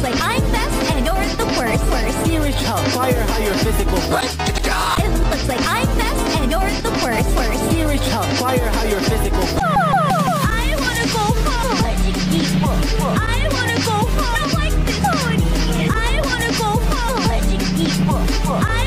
Looks like I'm best and you're the worst. Worst. Spiritual fire how your physical. It looks like I'm best and you're the worst. Worst. Spiritual fire how your physical. I wanna go home. I wanna go home. I like this pony. I wanna go home. I